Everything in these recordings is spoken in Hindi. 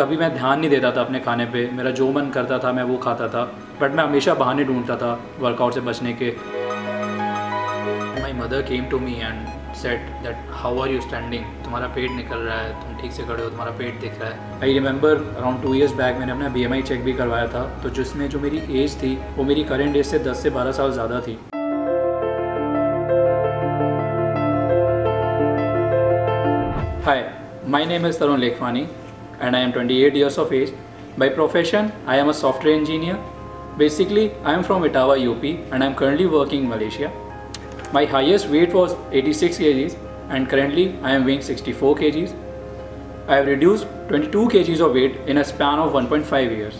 कभी मैं ध्यान नहीं देता था अपने खाने पे। मेरा जो मन करता था मैं वो खाता था। बट मैं हमेशा बहाने ढूंढता था वर्कआउट से बचने के। My mother came to me and said that how are you standing तुम्हारा पेट निकल रहा है तुम ठीक से खड़े हो तुम्हारा पेट दिख रहा है. I remember around two years back मैंने अपना बीएमआई चेक भी करवाया था। तो जिसमें जो मेरी एज थी वो मेरी करेंट एज से 10 से 12 साल ज़्यादा थी। Hi, my name is Tarun Lekhwani. and I am 28 years of age. By profession, I am a software engineer. Basically, I am from Itawa, UP and I am currently working in Malaysia. My highest weight was 86 kgs and currently I am weighing 64 kgs. I have reduced 22 kgs of weight in a span of 1.5 years.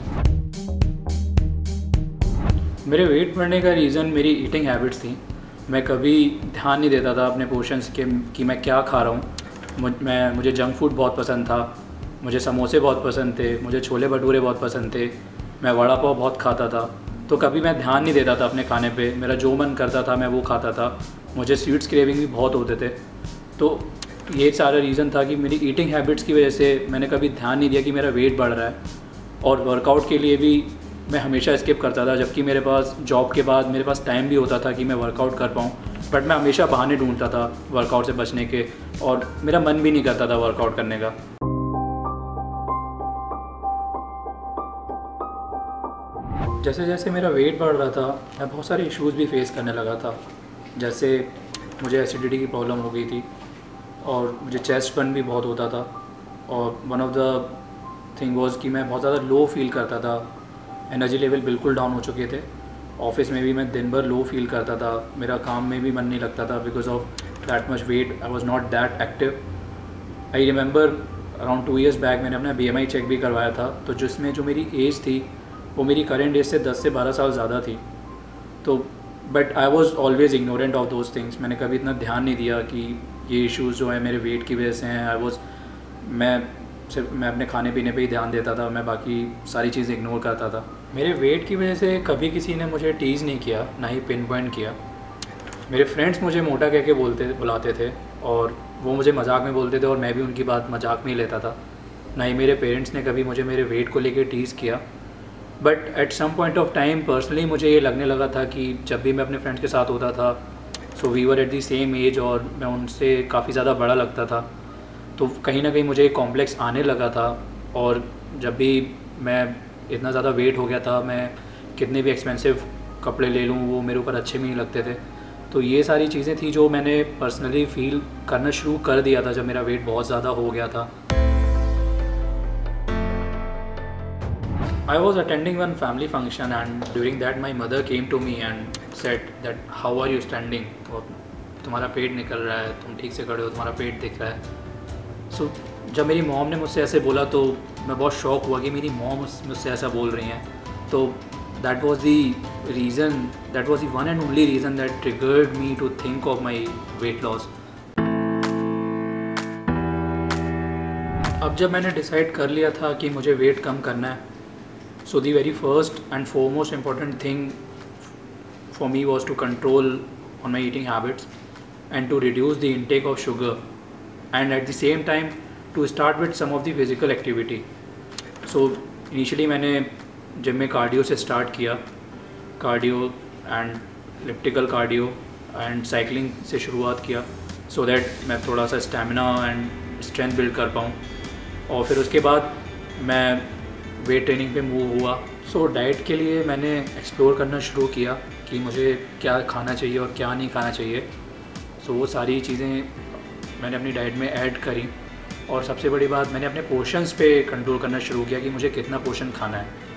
मेरे वेट बढ़ने का रीज़न मेरी ईटिंग हैबिट्स थी मैं कभी ध्यान नहीं देता था अपने पोर्शंस के कि मैं क्या खा रहा हूँ मुझ मैं मुझे जंक फूड बहुत पसंद था मुझे समोसे बहुत पसंद थे, मुझे छोले भटूरे बहुत पसंद थे, मैं वड़ा पाव बहुत खाता था। तो कभी मैं ध्यान नहीं देता था अपने खाने पे, मेरा जो मन करता था मैं वो खाता था। मुझे स्वीट्स क्रेविंग भी बहुत होते थे। तो ये सारा रीज़न था कि मेरी ईटिंग हैबिट्स की वजह से मैंने कभी ध्यान नहीं दिया कि मेरा वेट बढ़ रहा है। और वर्कआउट के लिए भी मैं हमेशा स्किप करता था, जबकि मेरे पास जॉब के बाद मेरे पास टाइम भी होता था कि मैं वर्कआउट कर पाऊँ। बट मैं हमेशा बहाने ढूंढता था वर्कआउट से बचने के, और मेरा मन भी नहीं करता था वर्कआउट करने का। जैसे जैसे मेरा वेट बढ़ रहा था, मैं बहुत सारे इश्यूज़ भी फेस करने लगा था। जैसे मुझे एसिडिटी की प्रॉब्लम हो गई थी और मुझे चेस्ट पन भी बहुत होता था और one of the thing was कि मैं बहुत ज़्यादा लो फील करता था। एनर्जी लेवल बिल्कुल डाउन हो चुके थे। ऑफ़िस में भी मैं दिन भर लो फील करता था। मेरा काम में भी मन नहीं लगता था because of that much weight I was not that active I remember around two years back मैंने अपना बीएमआई चेक भी करवाया था। तो जिसमें जो मेरी एज थी वो मेरी करेंट एज से 10 से 12 साल ज़्यादा थी। तो but I was always ignorant of those things मैंने कभी इतना ध्यान नहीं दिया कि ये इश्यूज़ जो है मेरे वेट की वजह से हैं। आई वॉज़ मैं सिर्फ़, मैं अपने खाने पीने पे ही ध्यान देता था। मैं बाकी सारी चीज़ें इग्नोर करता था। मेरे वेट की वजह से कभी किसी ने मुझे टीज़ नहीं किया, ना ही पिन पॉइंट किया। मेरे फ्रेंड्स मुझे मोटा कह के बोलते, बुलाते थे और वो मुझे मज़ाक में बोलते थे और मैं भी उनकी बात मज़ाक में ही लेता था। ना ही मेरे पेरेंट्स ने कभी मुझे मेरे वेट को लेकर टीज़ किया। But at some point of time personally मुझे ये लगने लगा था कि जब भी मैं अपने फ्रेंड्स के साथ होता था so we were at the same age और मैं उनसे काफ़ी ज़्यादा बड़ा लगता था। तो कहीं ना कहीं मुझे एक कॉम्प्लेक्स आने लगा था और जब भी मैं इतना ज़्यादा वेट हो गया था, मैं कितने भी एक्सपेंसिव कपड़े ले लूँ, वो मेरे ऊपर अच्छे भी नहीं लगते थे। तो ये सारी चीज़ें थी जो मैंने पर्सनली फील करना शुरू कर दिया था जब मेरा वेट बहुत ज़्यादा हो गया था। I was attending one family function and during that my mother came to me and said that, how are you standing? तुम्हारा पेट निकल रहा है, तुम ठीक से खड़े हो, तुम्हारा पेट दिख रहा है. सो जब मेरी मॉम ने मुझसे ऐसे बोला तो मैं बहुत शौक हुआ कि मेरी मॉम मुझसे ऐसा बोल रही हैं। तो that was the reason that was the one and only reason that triggered me to think of my weight loss अब जब मैंने डिसाइड कर लिया था कि मुझे वेट कम करना है So the very first and foremost important thing for me was to control on my eating habits and to reduce the intake of sugar and at the same time to start with some of the physical activity. So initially मैंने जिम में कार्डियो से स्टार्ट किया cardio and elliptical cardio and cycling से शुरुआत किया सो so दैट मैं थोड़ा सा स्टेमिना एंड स्ट्रेंथ बिल्ड कर पाऊँ और फिर उसके बाद मैं वेट ट्रेनिंग पे मूव हुआ। सो so, डाइट के लिए मैंने एक्सप्लोर करना शुरू किया कि मुझे क्या खाना चाहिए और क्या नहीं खाना चाहिए। सो so, वो सारी चीज़ें मैंने अपनी डाइट में ऐड करी। और सबसे बड़ी बात मैंने अपने पोर्शंस पे कंट्रोल करना शुरू किया कि मुझे कितना पोर्शन खाना है।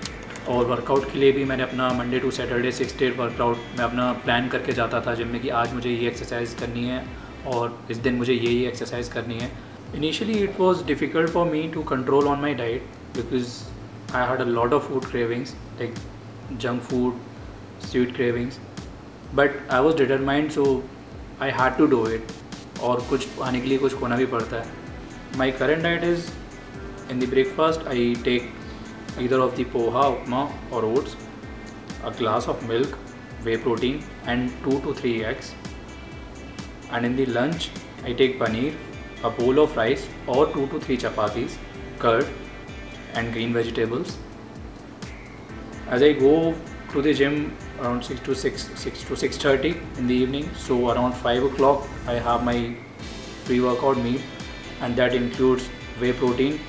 और वर्कआउट के लिए भी मैंने अपना Monday to Saturday six day workout मैं अपना प्लान करके जाता था जिम में कि आज मुझे ये एक्सरसाइज करनी है और इस दिन मुझे ये ही एक्सरसाइज करनी है। Initially it was difficult for me to control on my diet because I had a lot of food cravings, like junk food, sweet cravings. But I was determined, so I had to do it. और कुछ पाने के लिए कुछ खोना भी पड़ता है my current diet is in the breakfast I take either of the poha, upma or oats, a glass of milk, whey protein and 2 to 3 eggs. And in the lunch, I take paneer, a bowl of rice or 2 to 3 chapatis, curd and green vegetables. As I go to the gym around 6 to 6, 6 to 6.30 in the evening, so around 5 o'clock I have my pre-workout meal and that includes whey protein,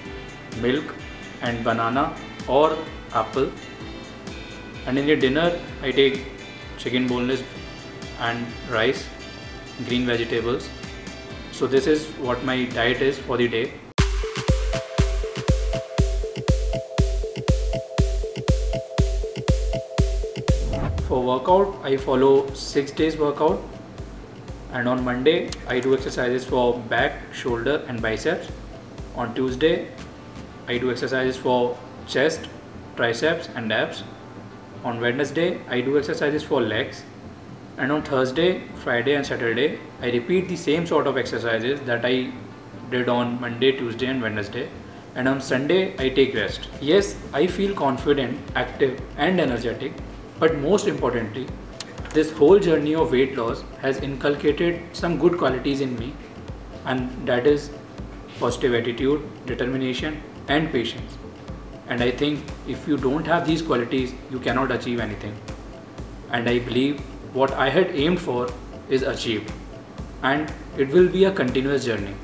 milk and banana or apple. And in the dinner I take chicken boneless and rice, green vegetables. So this is what my diet is for the day. For workout, I follow 6 days workout and on Monday I do exercises for back, shoulder and biceps. On Tuesday I do exercises for chest, triceps and abs. On Wednesday I do exercises for legs and on Thursday, Friday and Saturday I repeat the same sort of exercises that I did on Monday, Tuesday and Wednesday and on Sunday I take rest. Yes, I feel confident, active and energetic but most importantly this whole journey of weight loss has inculcated some good qualities in me and that is positive attitude, determination and patience. And I think if you don't have these qualities, you cannot achieve anything. And I believe what I had aimed for is achieved and it will be a continuous journey.